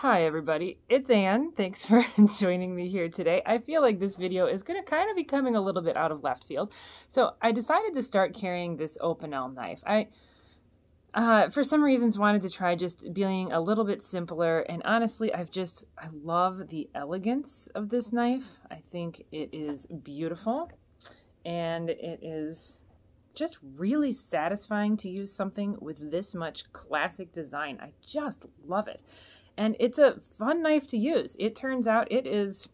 Hi everybody, it's Anne. Thanks for joining me here today. I feel like this video is going to kind of be coming a little bit out of left field. So I decided to start carrying this open Opinel knife. I, uh, for some reasons, wanted to try just being a little bit simpler. And honestly, I've just, I love the elegance of this knife. I think it is beautiful and it is just really satisfying to use something with this much classic design. I just love it. And it's a fun knife to use. It turns out it is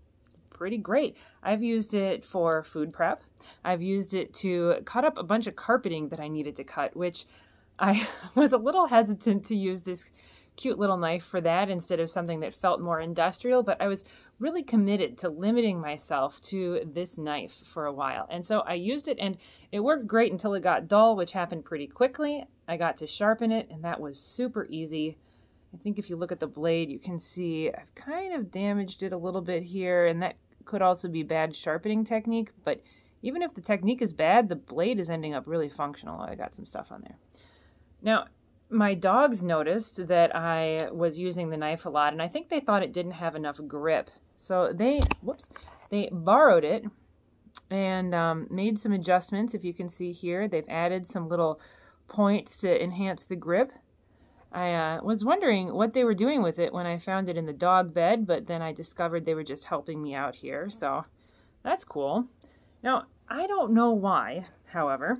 pretty great. I've used it for food prep. I've used it to cut up a bunch of carpeting that I needed to cut, which I was a little hesitant to use this cute little knife for that instead of something that felt more industrial, but I was really committed to limiting myself to this knife for a while. And so I used it and it worked great until it got dull, which happened pretty quickly. I got to sharpen it and that was super easy. I think if you look at the blade, you can see I've kind of damaged it a little bit here, and that could also be bad sharpening technique, but even if the technique is bad, the blade is ending up really functional. I got some stuff on there. Now, my dogs noticed that I was using the knife a lot, and I think they thought it didn't have enough grip. So they, whoops, they borrowed it and um, made some adjustments. If you can see here, they've added some little points to enhance the grip. I uh, was wondering what they were doing with it when I found it in the dog bed, but then I discovered they were just helping me out here, so that's cool. Now, I don't know why, however,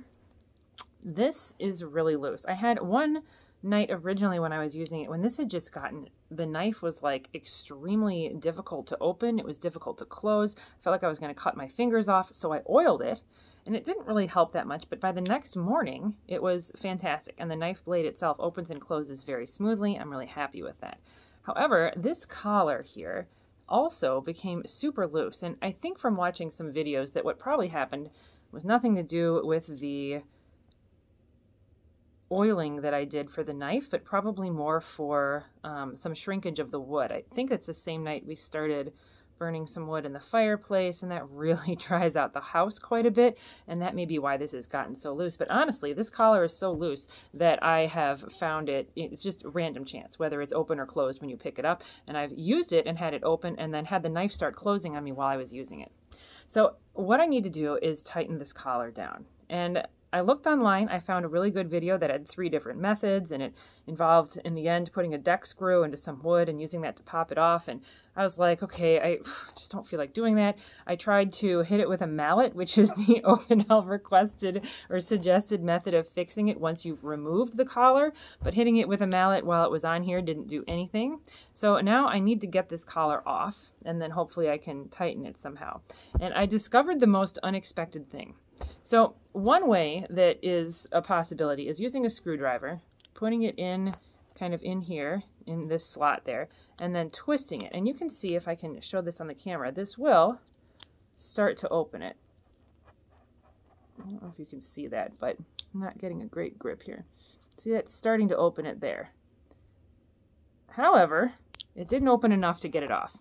this is really loose. I had one night originally when I was using it, when this had just gotten, the knife was like extremely difficult to open. It was difficult to close. I felt like I was going to cut my fingers off, so I oiled it and it didn't really help that much, but by the next morning, it was fantastic, and the knife blade itself opens and closes very smoothly. I'm really happy with that. However, this collar here also became super loose, and I think from watching some videos that what probably happened was nothing to do with the oiling that I did for the knife, but probably more for um, some shrinkage of the wood. I think it's the same night we started burning some wood in the fireplace, and that really dries out the house quite a bit, and that may be why this has gotten so loose. But honestly, this collar is so loose that I have found it, it's just random chance, whether it's open or closed when you pick it up, and I've used it and had it open, and then had the knife start closing on me while I was using it. So what I need to do is tighten this collar down. And I looked online, I found a really good video that had three different methods, and it involved, in the end, putting a deck screw into some wood and using that to pop it off. And I was like, okay, I just don't feel like doing that. I tried to hit it with a mallet, which is the Opinel requested or suggested method of fixing it once you've removed the collar, but hitting it with a mallet while it was on here didn't do anything. So now I need to get this collar off, and then hopefully I can tighten it somehow. And I discovered the most unexpected thing. So one way that is a possibility is using a screwdriver, putting it in kind of in here, in this slot there, and then twisting it. And you can see if I can show this on the camera, this will start to open it. I don't know if you can see that, but I'm not getting a great grip here. See, that's starting to open it there. However, it didn't open enough to get it off.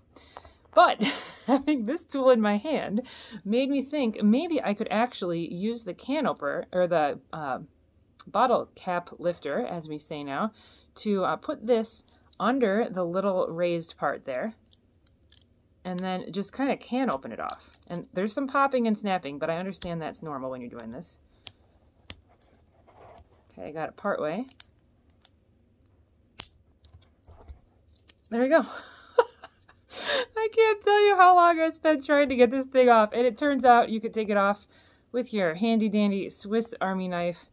But having this tool in my hand made me think maybe I could actually use the can opener, or the uh, bottle cap lifter, as we say now, to uh, put this under the little raised part there and then just kind of can open it off. And there's some popping and snapping, but I understand that's normal when you're doing this. Okay, I got it part way. There we go. I can't tell you how long I spent trying to get this thing off. And it turns out you could take it off with your handy dandy Swiss Army knife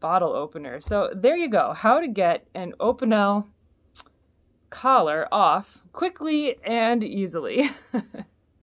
bottle opener. So there you go. How to get an Opinel collar off quickly and easily.